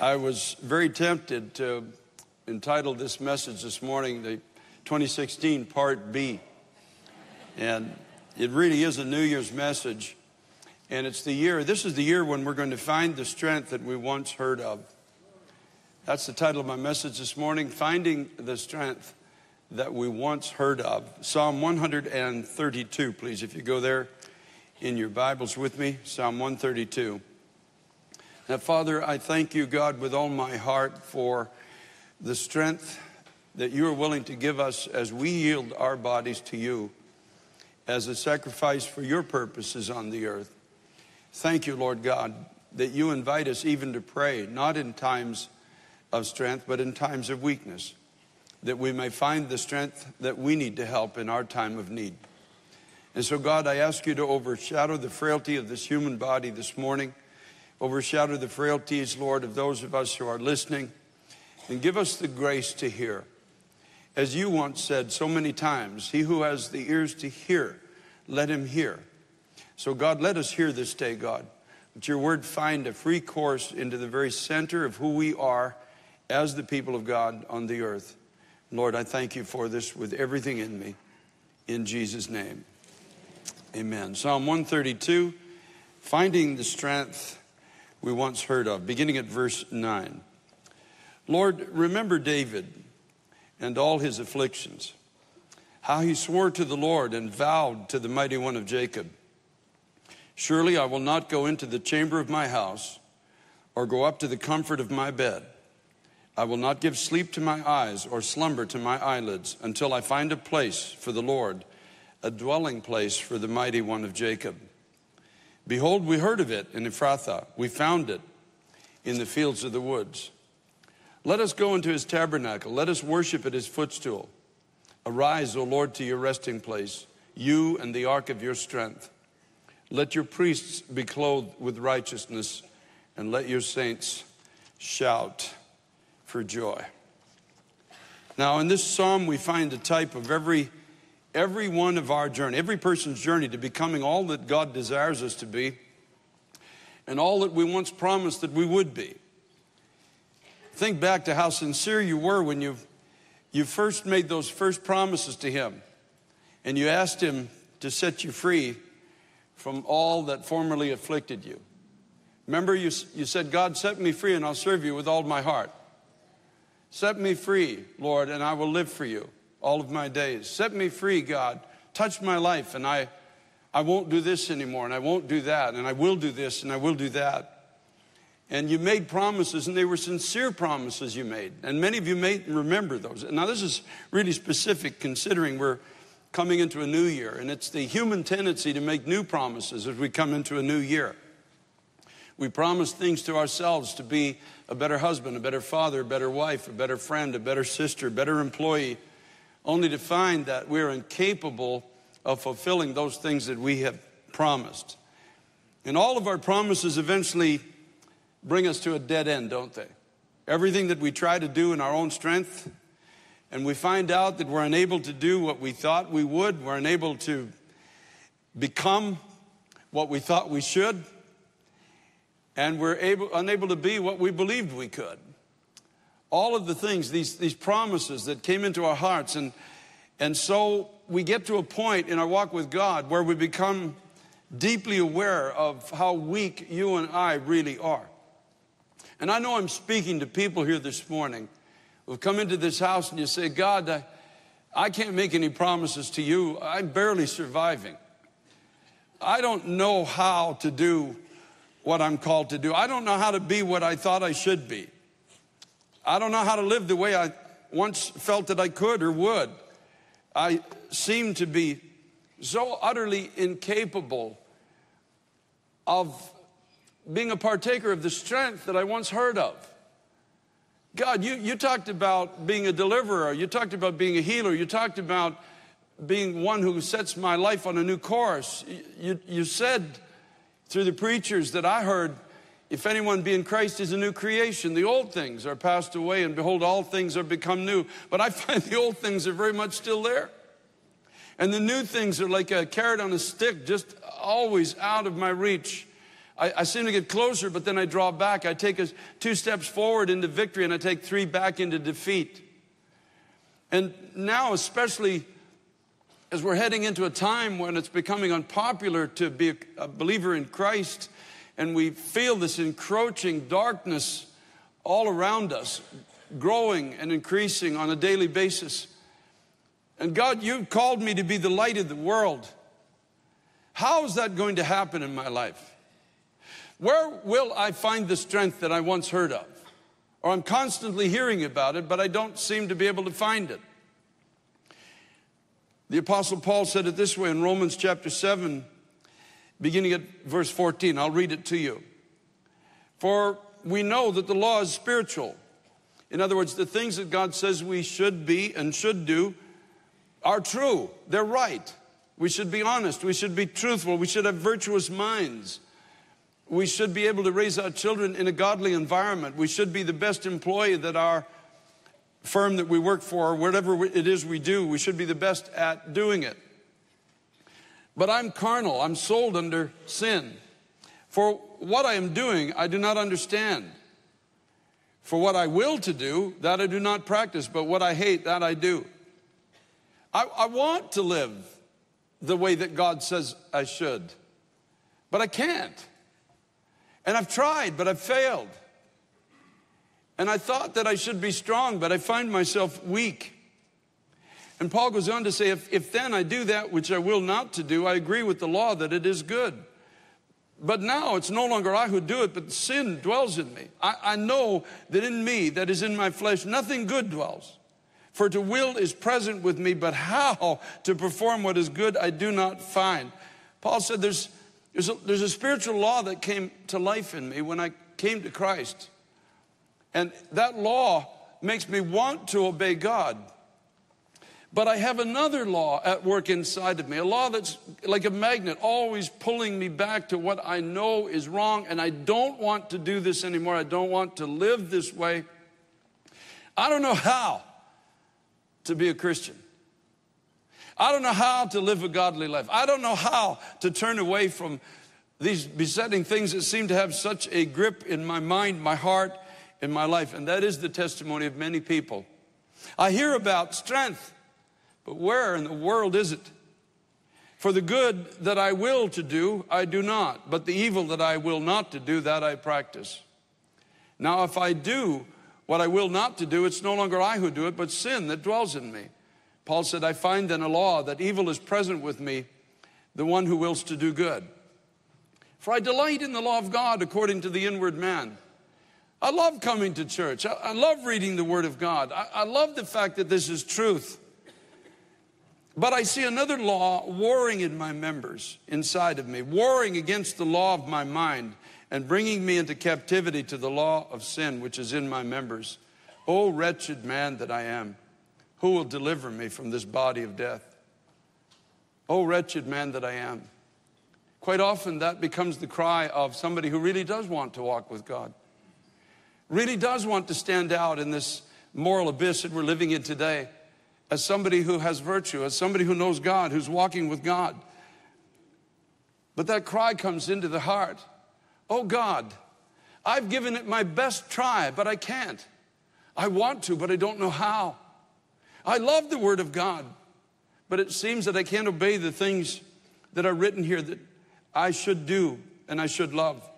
I was very tempted to entitle this message this morning the 2016 Part B. And it really is a New Year's message. And it's the year, this is the year when we're going to find the strength that we once heard of. That's the title of my message this morning Finding the Strength That We Once Heard of. Psalm 132, please, if you go there in your Bibles with me. Psalm 132. Now, Father, I thank you, God, with all my heart for the strength that you are willing to give us as we yield our bodies to you as a sacrifice for your purposes on the earth. Thank you, Lord God, that you invite us even to pray, not in times of strength, but in times of weakness, that we may find the strength that we need to help in our time of need. And so, God, I ask you to overshadow the frailty of this human body this morning overshadow the frailties, Lord, of those of us who are listening, and give us the grace to hear. As you once said so many times, he who has the ears to hear, let him hear. So, God, let us hear this day, God. Let your word find a free course into the very center of who we are as the people of God on the earth. Lord, I thank you for this with everything in me. In Jesus' name. Amen. Psalm 132 Finding the strength we once heard of, beginning at verse 9. Lord, remember David and all his afflictions, how he swore to the Lord and vowed to the mighty one of Jacob Surely I will not go into the chamber of my house or go up to the comfort of my bed. I will not give sleep to my eyes or slumber to my eyelids until I find a place for the Lord, a dwelling place for the mighty one of Jacob. Behold, we heard of it in Ephrathah. We found it in the fields of the woods. Let us go into his tabernacle. Let us worship at his footstool. Arise, O Lord, to your resting place, you and the ark of your strength. Let your priests be clothed with righteousness, and let your saints shout for joy. Now, in this psalm, we find a type of every every one of our journey, every person's journey to becoming all that God desires us to be and all that we once promised that we would be. Think back to how sincere you were when you, you first made those first promises to Him and you asked Him to set you free from all that formerly afflicted you. Remember, you, you said, God, set me free and I'll serve you with all my heart. Set me free, Lord, and I will live for you all of my days. Set me free, God. Touch my life, and I, I won't do this anymore, and I won't do that, and I will do this, and I will do that. And you made promises, and they were sincere promises you made. And many of you may remember those. Now, this is really specific considering we're coming into a new year, and it's the human tendency to make new promises as we come into a new year. We promise things to ourselves to be a better husband, a better father, a better wife, a better friend, a better sister, a better employee, only to find that we're incapable of fulfilling those things that we have promised. And all of our promises eventually bring us to a dead end, don't they? Everything that we try to do in our own strength, and we find out that we're unable to do what we thought we would, we're unable to become what we thought we should, and we're able, unable to be what we believed we could all of the things, these, these promises that came into our hearts. And, and so we get to a point in our walk with God where we become deeply aware of how weak you and I really are. And I know I'm speaking to people here this morning who've come into this house and you say, God, I, I can't make any promises to you. I'm barely surviving. I don't know how to do what I'm called to do. I don't know how to be what I thought I should be. I don't know how to live the way I once felt that I could or would. I seem to be so utterly incapable of being a partaker of the strength that I once heard of. God, you, you talked about being a deliverer, you talked about being a healer, you talked about being one who sets my life on a new course. You, you said through the preachers that I heard if anyone be in Christ is a new creation, the old things are passed away, and behold, all things are become new. But I find the old things are very much still there. And the new things are like a carrot on a stick, just always out of my reach. I, I, seem to get closer, but then I draw back. I take a, two steps forward into victory and I take three back into defeat. And now, especially as we're heading into a time when it's becoming unpopular to be a, a believer in Christ, and we feel this encroaching darkness all around us, growing and increasing on a daily basis. And God, you've called me to be the light of the world. How is that going to happen in my life? Where will I find the strength that I once heard of? Or I'm constantly hearing about it, but I don't seem to be able to find it. The Apostle Paul said it this way in Romans chapter 7, beginning at verse 14. I'll read it to you. For we know that the law is spiritual. In other words, the things that God says we should be and should do are true, they're right. We should be honest, we should be truthful, we should have virtuous minds. We should be able to raise our children in a godly environment. We should be the best employee that our firm that we work for, whatever it is we do, we should be the best at doing it. But I'm carnal, I'm sold under sin. For what I am doing, I do not understand. For what I will to do, that I do not practice, but what I hate, that I do. I, I want to live the way that God says I should, but I can't. And I've tried, but I've failed. And I thought that I should be strong, but I find myself weak. And Paul goes on to say, if, if then I do that which I will not to do, I agree with the law that it is good. But now it's no longer I who do it, but sin dwells in me. I, I know that in me, that is in my flesh, nothing good dwells. For to will is present with me, but how to perform what is good I do not find. Paul said there's, there's, a, there's a spiritual law that came to life in me when I came to Christ. And that law makes me want to obey God. But I have another law at work inside of me, a law that's like a magnet, always pulling me back to what I know is wrong, and I don't want to do this anymore. I don't want to live this way. I don't know how to be a Christian. I don't know how to live a godly life. I don't know how to turn away from these besetting things that seem to have such a grip in my mind, my heart, in my life. And that is the testimony of many people. I hear about strength. But where in the world is it? For the good that I will to do, I do not, but the evil that I will not to do, that I practice. Now, if I do what I will not to do, it's no longer I who do it, but sin that dwells in me. Paul said, I find then a law that evil is present with me, the one who wills to do good. For I delight in the law of God according to the inward man. I love coming to church. I, love reading the Word of God. I love the fact that this is truth. But I see another law warring in my members inside of me, warring against the law of my mind and bringing me into captivity to the law of sin which is in my members. O wretched man that I am, who will deliver me from this body of death? O wretched man that I am. Quite often that becomes the cry of somebody who really does want to walk with God, really does want to stand out in this moral abyss that we're living in today as somebody who has virtue, as somebody who knows God, who's walking with God. But that cry comes into the heart Oh God, I've given it my best try, but I can't. I want to, but I don't know how. I love the Word of God, but it seems that I can't obey the things that are written here that I should do and I should love.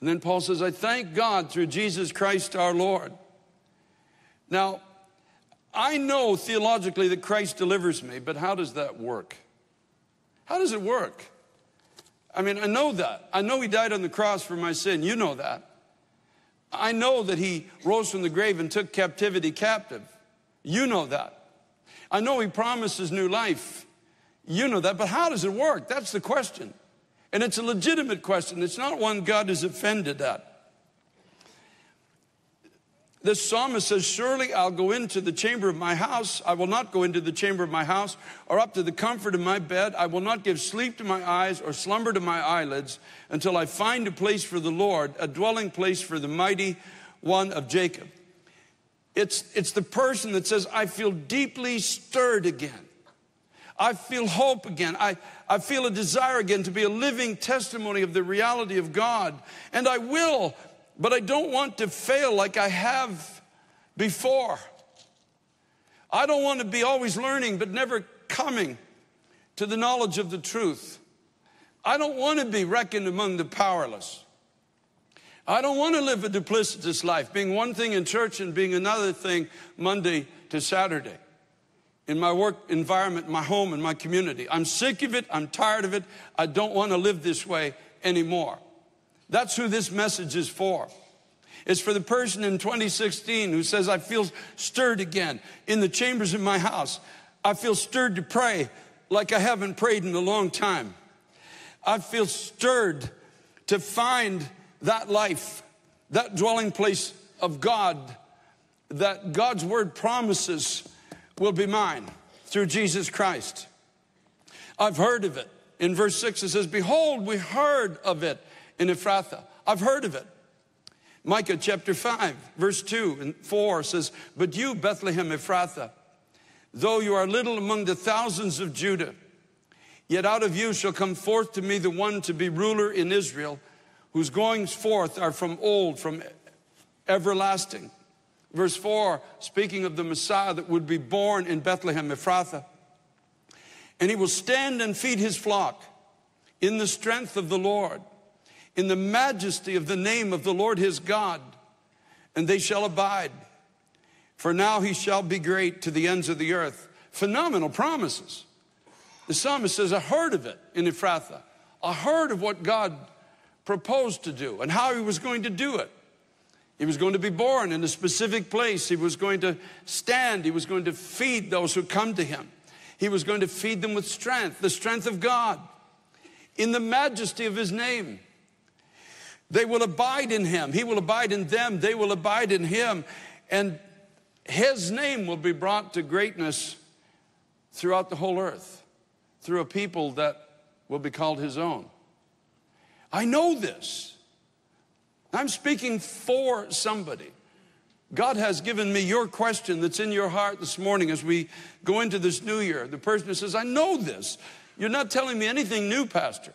And then Paul says, I thank God through Jesus Christ our Lord. Now, I know theologically that Christ delivers me, but how does that work? How does it work? I mean, I know that. I know He died on the cross for my sin. You know that. I know that He rose from the grave and took captivity captive. You know that. I know He promises new life. You know that. But how does it work? That's the question. And it's a legitimate question. It's not one God is offended at. This psalmist says, Surely I'll go into the chamber of my house. I will not go into the chamber of my house or up to the comfort of my bed. I will not give sleep to my eyes or slumber to my eyelids until I find a place for the Lord, a dwelling place for the mighty one of Jacob. It's, it's the person that says, I feel deeply stirred again. I feel hope again. I, I feel a desire again to be a living testimony of the reality of God. And I will, but I don't want to fail like I have before. I don't want to be always learning but never coming to the knowledge of the truth. I don't want to be reckoned among the powerless. I don't want to live a duplicitous life, being one thing in church and being another thing Monday to Saturday in my work environment, my home, and my community. I'm sick of it. I'm tired of it. I don't want to live this way anymore. That's who this message is for. It's for the person in 2016 who says, I feel stirred again in the chambers of my house. I feel stirred to pray like I haven't prayed in a long time. I feel stirred to find that life, that dwelling place of God that God's word promises will be mine through Jesus Christ. I've heard of it. In verse 6, it says, Behold, we heard of it in Ephrathah. I've heard of it. Micah chapter 5, verse 2 and 4 says, But you, Bethlehem Ephrathah, though you are little among the thousands of Judah, yet out of you shall come forth to me the one to be ruler in Israel, whose goings forth are from old, from everlasting. Verse 4, speaking of the Messiah that would be born in Bethlehem, Ephrathah. And he will stand and feed his flock in the strength of the Lord, in the majesty of the name of the Lord his God, and they shall abide. For now he shall be great to the ends of the earth. Phenomenal promises. The psalmist says, I heard of it in Ephrathah. I heard of what God proposed to do and how he was going to do it. He was going to be born in a specific place. He was going to stand. He was going to feed those who come to him. He was going to feed them with strength, the strength of God, in the majesty of his name. They will abide in him. He will abide in them. They will abide in him. And his name will be brought to greatness throughout the whole earth through a people that will be called his own. I know this. I'm speaking for somebody. God has given me your question that's in your heart this morning as we go into this new year. The person says, I know this. You're not telling me anything new, Pastor.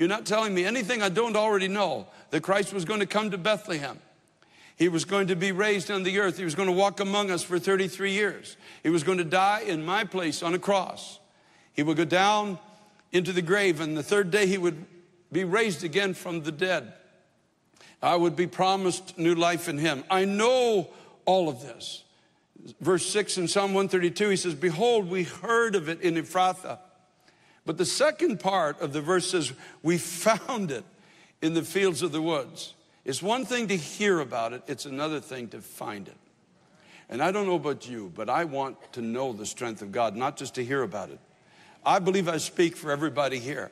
You're not telling me anything I don't already know. That Christ was going to come to Bethlehem. He was going to be raised on the earth. He was going to walk among us for 33 years. He was going to die in my place on a cross. He would go down into the grave, and the third day he would be raised again from the dead. I would be promised new life in him. I know all of this. Verse 6 in Psalm 132, he says, Behold, we heard of it in Ephrathah. But the second part of the verse says, We found it in the fields of the woods. It's one thing to hear about it, it's another thing to find it. And I don't know about you, but I want to know the strength of God, not just to hear about it. I believe I speak for everybody here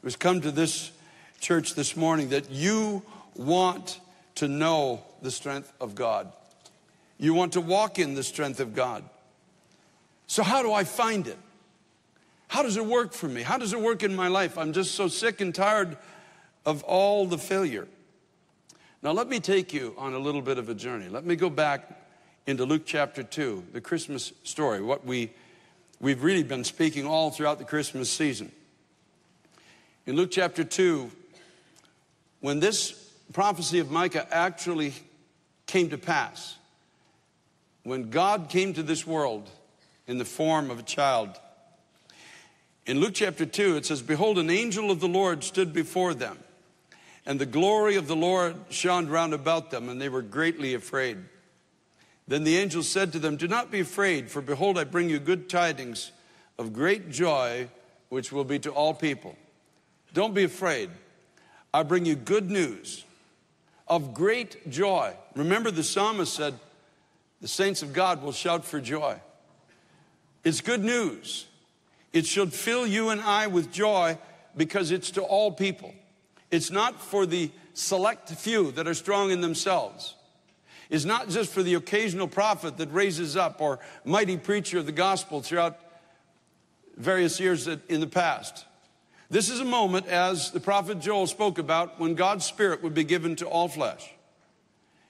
who's come to this church this morning that you want to know the strength of God. You want to walk in the strength of God. So, how do I find it? How does it work for me? How does it work in my life? I'm just so sick and tired of all the failure. Now, let me take you on a little bit of a journey. Let me go back into Luke chapter 2, the Christmas story, what we, we've really been speaking all throughout the Christmas season. In Luke chapter 2, when this prophecy of Micah actually came to pass. When God came to this world in the form of a child. In Luke chapter 2, it says, Behold, an angel of the Lord stood before them, and the glory of the Lord shone round about them, and they were greatly afraid. Then the angel said to them, Do not be afraid, for behold, I bring you good tidings of great joy, which will be to all people. Don't be afraid. I bring you good news of great joy. Remember, the psalmist said, The saints of God will shout for joy. It's good news. It should fill you and I with joy because it's to all people. It's not for the select few that are strong in themselves. It's not just for the occasional prophet that raises up or mighty preacher of the gospel throughout various years in the past. This is a moment, as the prophet Joel spoke about, when God's Spirit would be given to all flesh.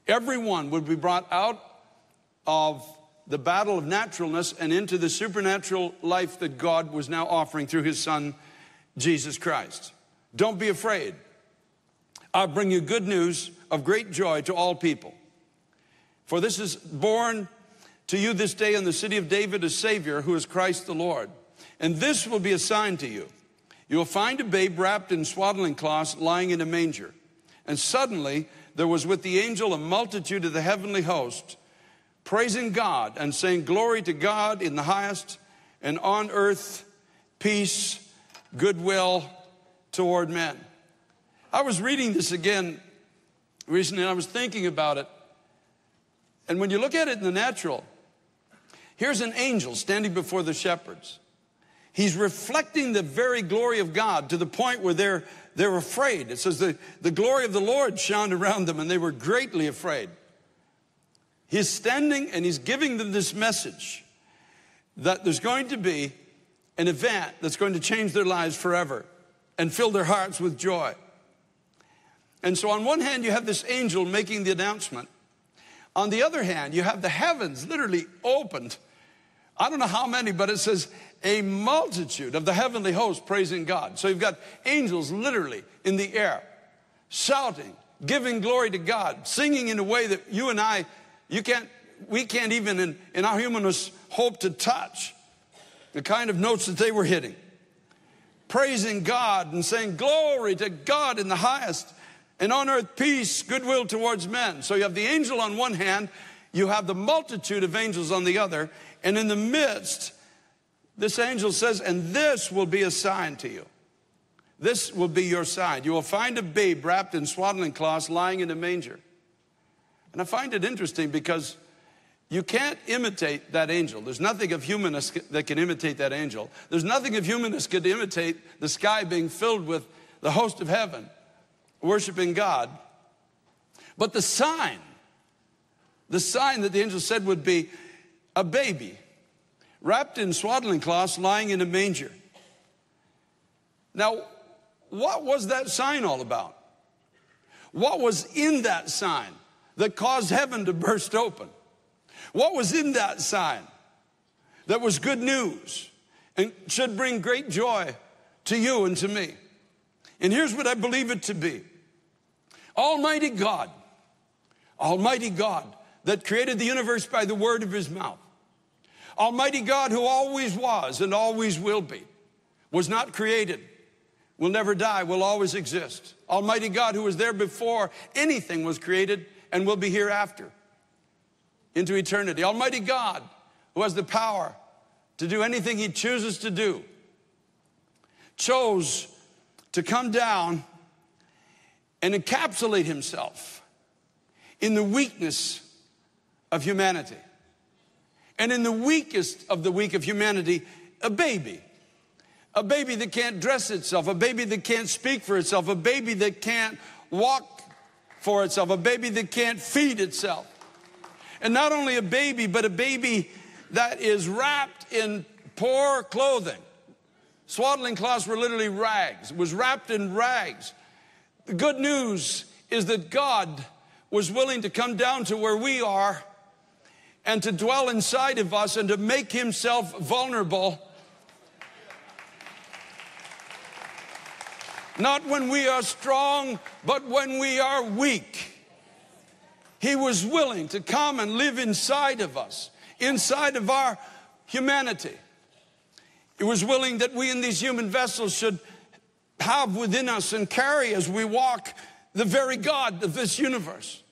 Everyone would be brought out of the battle of naturalness and into the supernatural life that God was now offering through his son, Jesus Christ. Don't be afraid. I'll bring you good news of great joy to all people. For this is born to you this day in the city of David a Savior who is Christ the Lord. And this will be a sign to you. You will find a babe wrapped in swaddling cloths lying in a manger. And suddenly there was with the angel a multitude of the heavenly host, praising God and saying, Glory to God in the highest, and on earth peace, goodwill toward men. I was reading this again recently and I was thinking about it. And when you look at it in the natural, here's an angel standing before the shepherds. He's reflecting the very glory of God to the point where they're, they're afraid. It says the, the glory of the Lord shone around them and they were greatly afraid. He's standing and he's giving them this message that there's going to be an event that's going to change their lives forever and fill their hearts with joy. And so, on one hand, you have this angel making the announcement. On the other hand, you have the heavens literally opened. I don't know how many, but it says a multitude of the heavenly host praising God. So you've got angels literally in the air, shouting, giving glory to God, singing in a way that you and I, you can't, we can't even in, in our humanness hope to touch the kind of notes that they were hitting. Praising God and saying, Glory to God in the highest and on earth peace, goodwill towards men. So you have the angel on one hand, you have the multitude of angels on the other, and in the midst, this angel says, and this will be a sign to you. This will be your sign. You will find a babe wrapped in swaddling cloths lying in a manger. And I find it interesting because you can't imitate that angel. There's nothing of humanness that can imitate that angel. There's nothing of humanness could imitate the sky being filled with the host of heaven worshiping God. But the sign, the sign that the angel said would be a baby wrapped in swaddling cloths lying in a manger. Now, what was that sign all about? What was in that sign that caused heaven to burst open? What was in that sign that was good news and should bring great joy to you and to me? And here's what I believe it to be Almighty God, Almighty God that created the universe by the word of his mouth. Almighty God who always was and always will be, was not created, will never die, will always exist. Almighty God who was there before anything was created and will be hereafter into eternity. Almighty God who has the power to do anything he chooses to do, chose to come down and encapsulate himself in the weakness of humanity. And in the weakest of the weak of humanity, a baby. A baby that can't dress itself, a baby that can't speak for itself, a baby that can't walk for itself, a baby that can't feed itself. And not only a baby, but a baby that is wrapped in poor clothing. Swaddling cloths were literally rags, it was wrapped in rags. The good news is that God was willing to come down to where we are and to dwell inside of us and to make himself vulnerable. Not when we are strong, but when we are weak. He was willing to come and live inside of us, inside of our humanity. He was willing that we in these human vessels should have within us and carry as we walk the very God of this universe.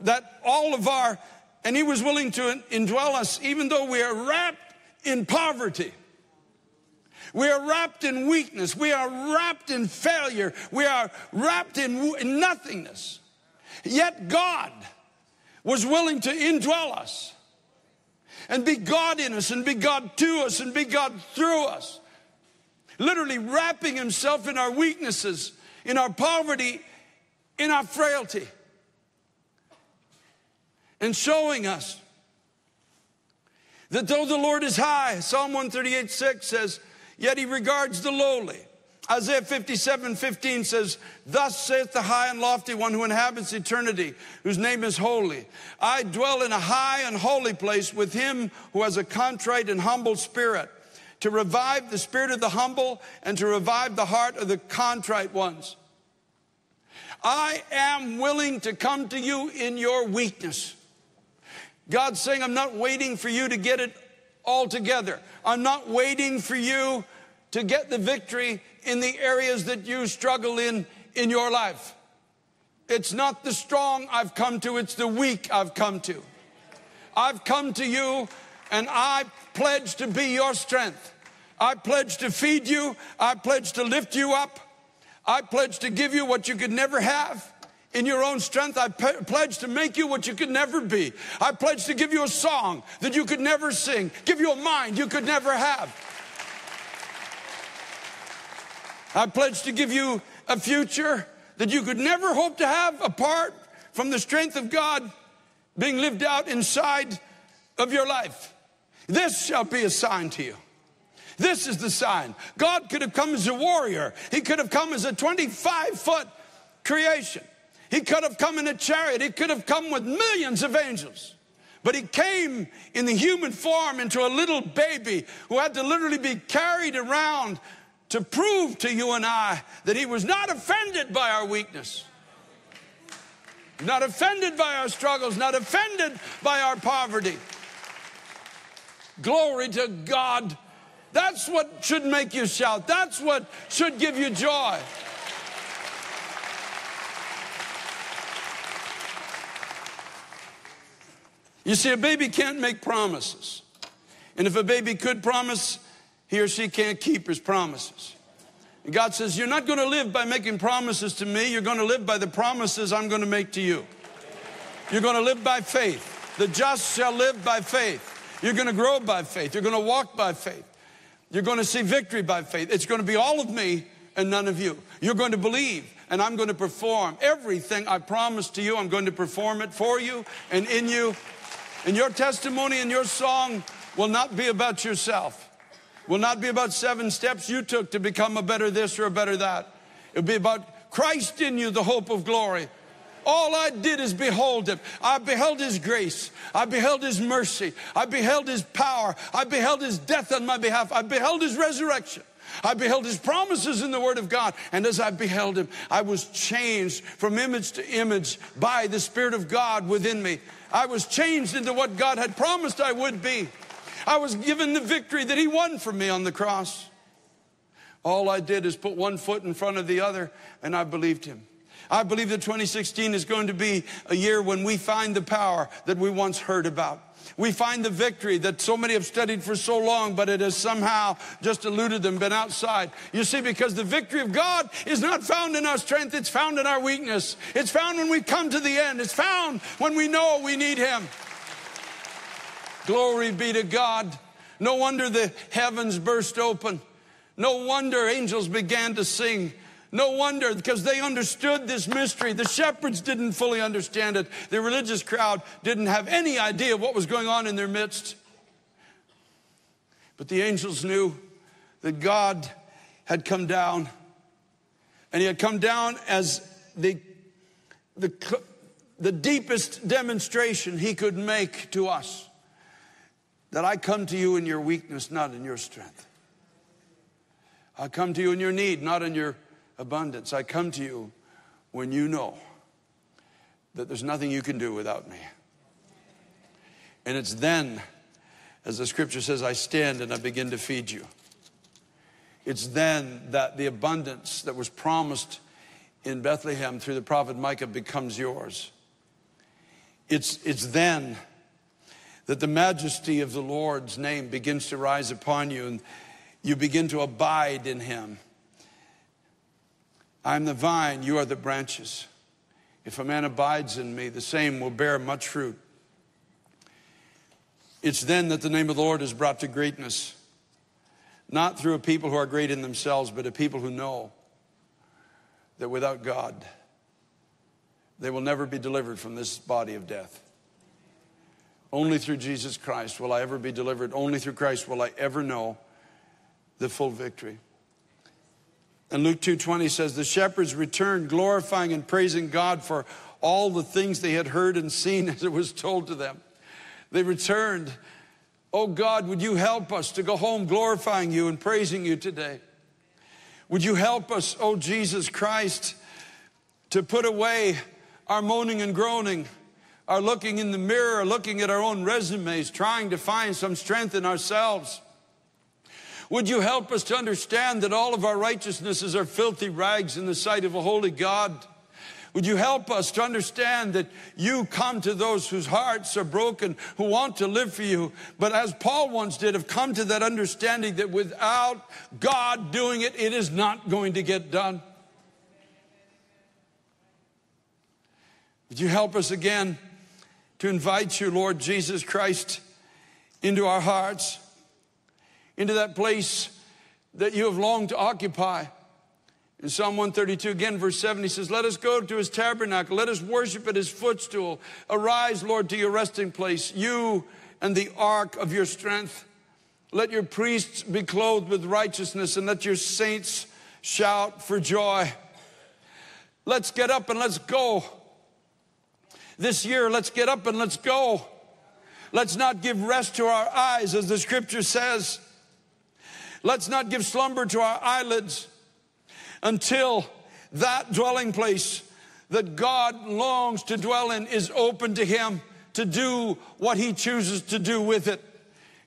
That all of our, and He was willing to indwell us even though we are wrapped in poverty. We are wrapped in weakness. We are wrapped in failure. We are wrapped in nothingness. Yet God was willing to indwell us and be God in us and be God to us and be God through us literally wrapping himself in our weaknesses, in our poverty, in our frailty, and showing us that though the Lord is high, Psalm 138 6 says, yet he regards the lowly. Isaiah 57 15 says, Thus saith the high and lofty one who inhabits eternity, whose name is holy. I dwell in a high and holy place with him who has a contrite and humble spirit, to revive the spirit of the humble and to revive the heart of the contrite ones. I am willing to come to you in your weakness. God's saying, I'm not waiting for you to get it all together. I'm not waiting for you to get the victory in the areas that you struggle in in your life. It's not the strong I've come to, it's the weak I've come to. I've come to you and I pledge to be your strength. I pledge to feed you. I pledge to lift you up. I pledge to give you what you could never have. In your own strength, I pledge to make you what you could never be. I pledge to give you a song that you could never sing, give you a mind you could never have. I pledge to give you a future that you could never hope to have apart from the strength of God being lived out inside of your life. This shall be a sign to you. This is the sign. God could have come as a warrior. He could have come as a 25 foot creation. He could have come in a chariot. He could have come with millions of angels. But he came in the human form into a little baby who had to literally be carried around to prove to you and I that he was not offended by our weakness, not offended by our struggles, not offended by our poverty. Glory to God. That's what should make you shout. That's what should give you joy. You see, a baby can't make promises. And if a baby could promise, he or she can't keep his promises. And God says, You're not going to live by making promises to me, you're going to live by the promises I'm going to make to you. You're going to live by faith. The just shall live by faith. You're going to grow by faith. You're going to walk by faith. You're going to see victory by faith. It's going to be all of me and none of you. You're going to believe, and I'm going to perform everything I promised to you. I'm going to perform it for you and in you and your testimony and your song will not be about yourself, will not be about seven steps you took to become a better this or a better that. It'll be about Christ in you, the hope of glory. All I did is behold him. I beheld his grace. I beheld his mercy. I beheld his power. I beheld his death on my behalf. I beheld his resurrection. I beheld his promises in the Word of God. And as I beheld him, I was changed from image to image by the Spirit of God within me. I was changed into what God had promised I would be. I was given the victory that He won for me on the cross. All I did is put one foot in front of the other, and I believed Him. I believe that 2016 is going to be a year when we find the power that we once heard about. We find the victory that so many have studied for so long, but it has somehow just eluded them, been outside. You see, because the victory of God is not found in our strength, it's found in our weakness. It's found when we come to the end, it's found when we know we need Him. Glory be to God. No wonder the heavens burst open. No wonder angels began to sing. No wonder, because they understood this mystery. The shepherds didn't fully understand it. The religious crowd didn't have any idea of what was going on in their midst. But the angels knew that God had come down, and He had come down as the, the, the deepest demonstration He could make to us that I come to you in your weakness, not in your strength. I come to you in your need, not in your abundance. I come to you when you know that there's nothing you can do without me. And it's then, as the scripture says, I stand and I begin to feed you. It's then that the abundance that was promised in Bethlehem through the prophet Micah becomes yours. It's, it's then that the majesty of the Lord's name begins to rise upon you and you begin to abide in him. I'm the vine, you are the branches. If a man abides in me, the same will bear much fruit. It's then that the name of the Lord is brought to greatness, not through a people who are great in themselves, but a people who know that without God, they will never be delivered from this body of death. Only through Jesus Christ will I ever be delivered. Only through Christ will I ever know the full victory. And Luke 2:20 says the shepherds returned glorifying and praising God for all the things they had heard and seen as it was told to them. They returned, "Oh God, would you help us to go home glorifying you and praising you today? Would you help us, oh Jesus Christ, to put away our moaning and groaning, our looking in the mirror, looking at our own resumes, trying to find some strength in ourselves?" Would you help us to understand that all of our righteousnesses are filthy rags in the sight of a holy God? Would you help us to understand that you come to those whose hearts are broken, who want to live for you, but as Paul once did, have come to that understanding that without God doing it, it is not going to get done? Would you help us again to invite you, Lord Jesus Christ, into our hearts? into that place that you have longed to occupy. In Psalm 132, again, verse 7, he says, Let us go to his tabernacle. Let us worship at his footstool. Arise, Lord, to your resting place, you and the ark of your strength. Let your priests be clothed with righteousness, and let your saints shout for joy. Let's get up and let's go. This year, let's get up and let's go. Let's not give rest to our eyes, as the scripture says. Let's not give slumber to our eyelids until that dwelling place that God longs to dwell in is open to Him to do what He chooses to do with it.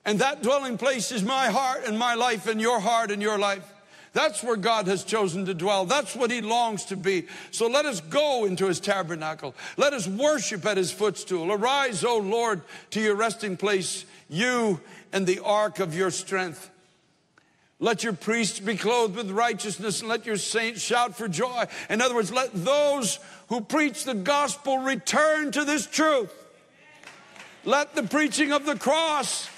And that dwelling place is my heart and my life and your heart and your life. That's where God has chosen to dwell. That's what He longs to be. So let us go into His tabernacle. Let us worship at His footstool. Arise, O Lord, to your resting place, you and the ark of your strength. Let your priests be clothed with righteousness and let your saints shout for joy. In other words, let those who preach the gospel return to this truth. Let the preaching of the cross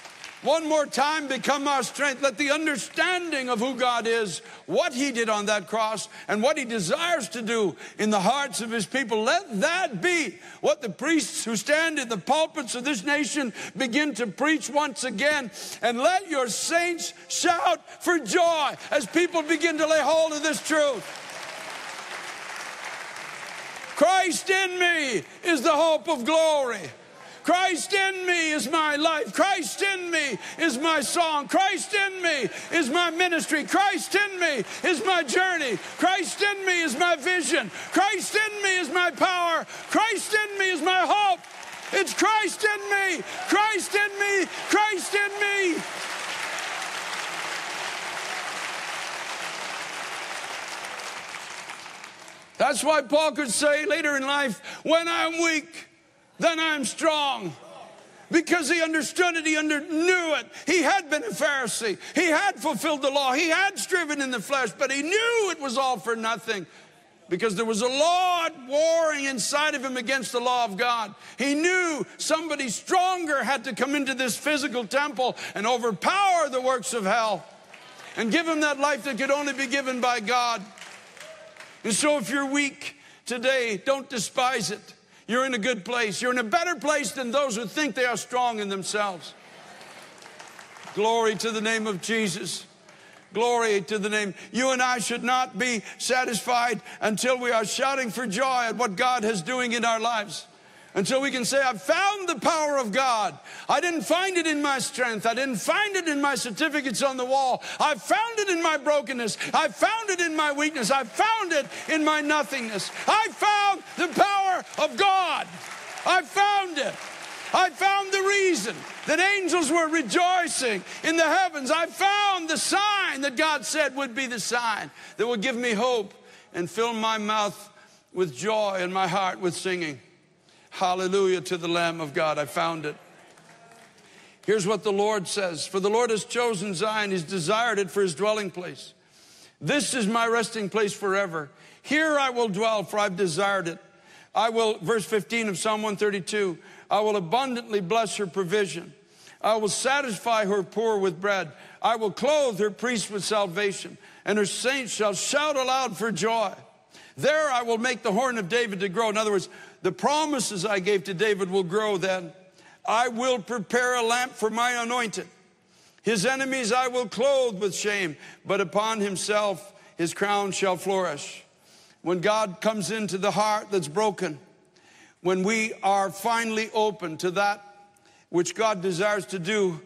one more time become our strength. Let the understanding of who God is, what He did on that cross, and what He desires to do in the hearts of His people, let that be what the priests who stand in the pulpits of this nation begin to preach once again. And let your saints shout for joy as people begin to lay hold of this truth. Christ in me is the hope of glory. Christ in me is my life. Christ in me is my song. Christ in me is my ministry. Christ in me is my journey. Christ in me is my vision. Christ in me is my power. Christ in me is my hope. It's Christ in me. Christ in me. Christ in me. That's why Paul could say later in life, when I'm weak, then I'm strong. Because he understood it, he under, knew it. He had been a Pharisee. He had fulfilled the law. He had striven in the flesh, but he knew it was all for nothing because there was a law warring inside of him against the law of God. He knew somebody stronger had to come into this physical temple and overpower the works of hell and give him that life that could only be given by God. And so if you're weak today, don't despise it. You're in a good place. You're in a better place than those who think they are strong in themselves. Glory to the name of Jesus. Glory to the name. You and I should not be satisfied until we are shouting for joy at what God is doing in our lives until we can say, I've found the power of God. I didn't find it in my strength. I didn't find it in my certificates on the wall. I found it in my brokenness. I found it in my weakness. I found it in my nothingness. I found the power of God. I found it. I found the reason that angels were rejoicing in the heavens. I found the sign that God said would be the sign that would give me hope and fill my mouth with joy and my heart with singing. Hallelujah to the Lamb of God. I found it. Here's what the Lord says For the Lord has chosen Zion, He's desired it for His dwelling place. This is my resting place forever. Here I will dwell, for I've desired it. I will, verse 15 of Psalm 132, I will abundantly bless her provision. I will satisfy her poor with bread. I will clothe her priests with salvation, and her saints shall shout aloud for joy. There I will make the horn of David to grow. In other words, the promises I gave to David will grow then. I will prepare a lamp for my anointed. His enemies I will clothe with shame, but upon himself his crown shall flourish. When God comes into the heart that's broken, when we are finally open to that which God desires to do,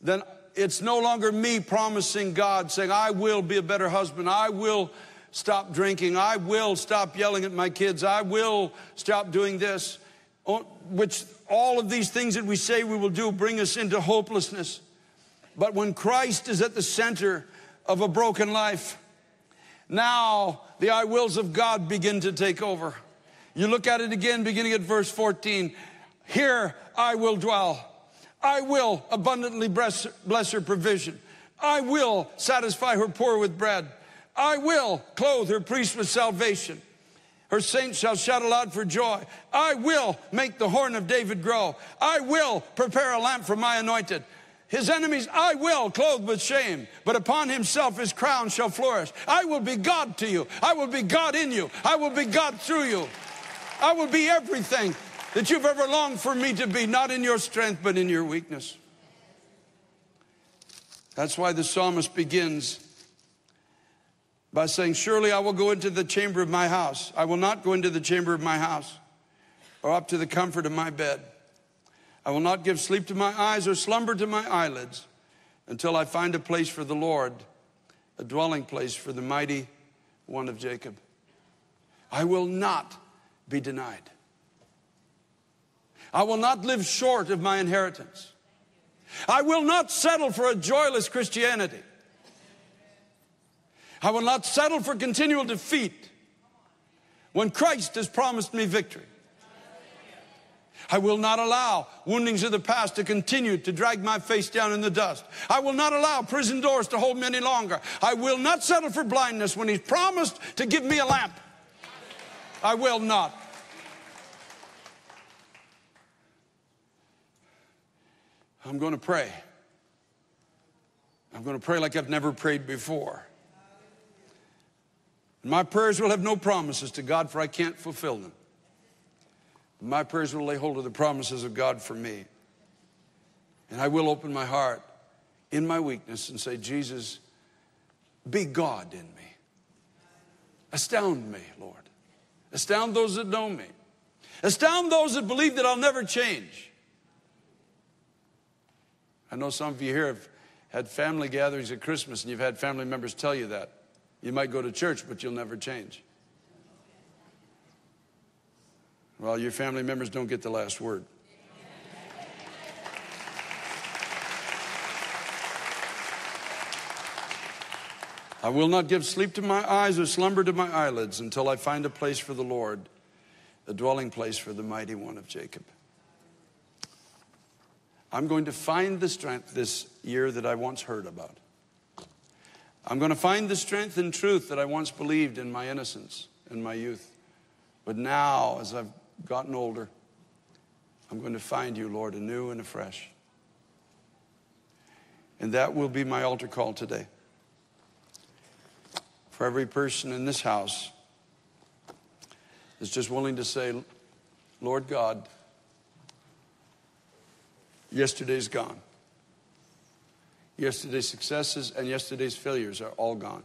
then it's no longer me promising God, saying, I will be a better husband. I will stop drinking. I will stop yelling at my kids. I will stop doing this. Oh, which all of these things that we say we will do bring us into hopelessness. But when Christ is at the center of a broken life, now the I wills of God begin to take over. You look at it again, beginning at verse 14. Here I will dwell. I will abundantly bless, bless her provision. I will satisfy her poor with bread. I will clothe her priest with salvation. Her saints shall shout aloud for joy. I will make the horn of David grow. I will prepare a lamp for my anointed. His enemies I will clothe with shame, but upon himself his crown shall flourish. I will be God to you. I will be God in you. I will be God through you. I will be everything that you've ever longed for me to be, not in your strength, but in your weakness. That's why the psalmist begins by saying, Surely I will go into the chamber of my house. I will not go into the chamber of my house or up to the comfort of my bed. I will not give sleep to my eyes or slumber to my eyelids until I find a place for the Lord, a dwelling place for the mighty one of Jacob. I will not be denied. I will not live short of my inheritance. I will not settle for a joyless Christianity. I will not settle for continual defeat when Christ has promised me victory. I will not allow woundings of the past to continue to drag my face down in the dust. I will not allow prison doors to hold me any longer. I will not settle for blindness when He's promised to give me a lamp. I will not. I'm going to pray. I'm going to pray like I've never prayed before. My prayers will have no promises to God, for I can't fulfill them. My prayers will lay hold of the promises of God for me. And I will open my heart in my weakness and say, Jesus, be God in me. Astound me, Lord. Astound those that know me. Astound those that believe that I'll never change. I know some of you here have had family gatherings at Christmas and you've had family members tell you that. You might go to church, but you'll never change. Well, your family members don't get the last word. I will not give sleep to my eyes or slumber to my eyelids until I find a place for the Lord, a dwelling place for the mighty one of Jacob. I'm going to find the strength this year that I once heard about. I'm going to find the strength and truth that I once believed in my innocence and my youth. But now, as I've gotten older, I'm going to find you, Lord, anew and afresh. And that will be my altar call today. For every person in this house is just willing to say, Lord God, yesterday's gone. Yesterday's successes and yesterday's failures are all gone.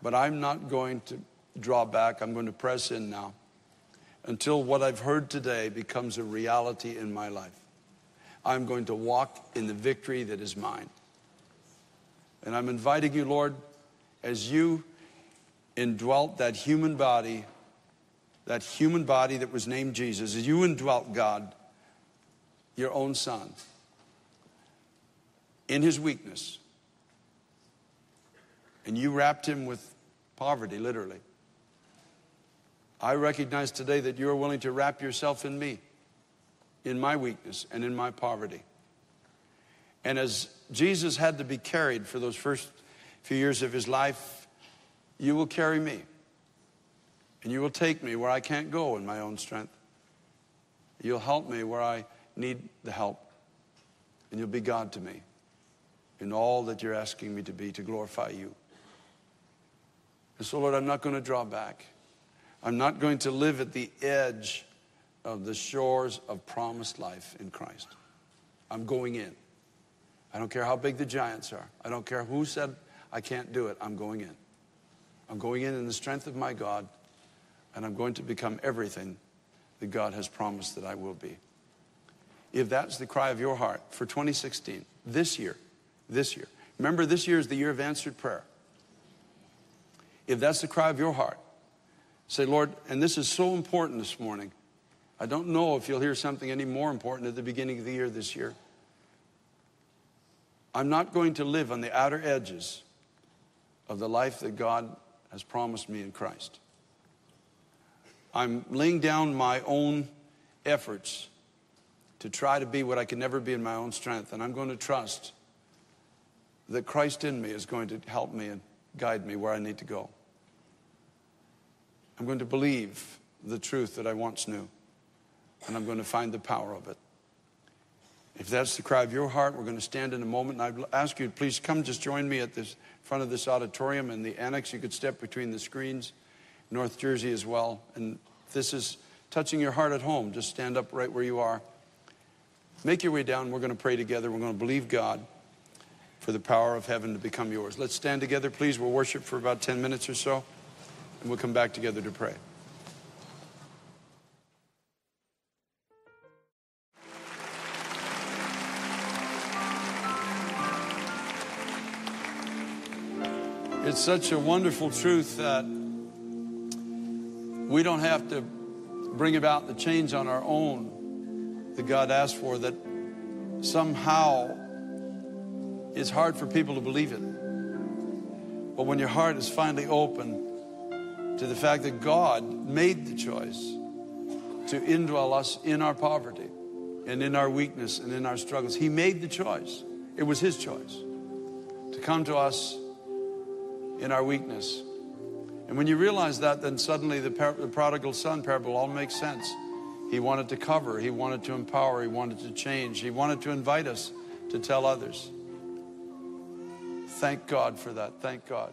But I'm not going to draw back. I'm going to press in now until what I've heard today becomes a reality in my life. I'm going to walk in the victory that is mine. And I'm inviting you, Lord, as you indwelt that human body, that human body that was named Jesus, as you indwelt God, your own son, in his weakness, and you wrapped him with poverty, literally. I recognize today that you are willing to wrap yourself in me, in my weakness and in my poverty. And as Jesus had to be carried for those first few years of his life, you will carry me. And you will take me where I can't go in my own strength. You'll help me where I need the help. And you'll be God to me in all that you're asking me to be to glorify you. And so, Lord, I'm not going to draw back. I'm not going to live at the edge of the shores of promised life in Christ. I'm going in. I don't care how big the giants are. I don't care who said I can't do it. I'm going in. I'm going in in the strength of my God, and I'm going to become everything that God has promised that I will be. If that's the cry of your heart for 2016, this year, this year, remember this year is the year of answered prayer. If that's the cry of your heart, say, Lord, and this is so important this morning. I don't know if you'll hear something any more important at the beginning of the year this year. I'm not going to live on the outer edges of the life that God has promised me in Christ. I'm laying down my own efforts to try to be what I can never be in my own strength, and I'm going to trust that Christ in me is going to help me and guide me where I need to go. I'm going to believe the truth that I once knew, and I'm going to find the power of it. If that's the cry of your heart, we're going to stand in a moment, and I'd ask you please come just join me at this front of this auditorium and the annex. You could step between the screens, North Jersey as well. And this is touching your heart at home, just stand up right where you are. Make your way down. We're going to pray together. We're going to believe God for the power of heaven to become yours. Let's stand together, please. We'll worship for about 10 minutes or so, and we'll come back together to pray. It's such a wonderful truth that we don't have to bring about the change on our own that God asked for, that somehow it's hard for people to believe it. But when your heart is finally open to the fact that God made the choice to indwell us in our poverty and in our weakness and in our struggles, He made the choice. It was His choice to come to us in our weakness. And when you realize that, then suddenly the, par- the prodigal son parable all makes sense. He wanted to cover, he wanted to empower, he wanted to change, he wanted to invite us to tell others. Thank God for that. Thank God.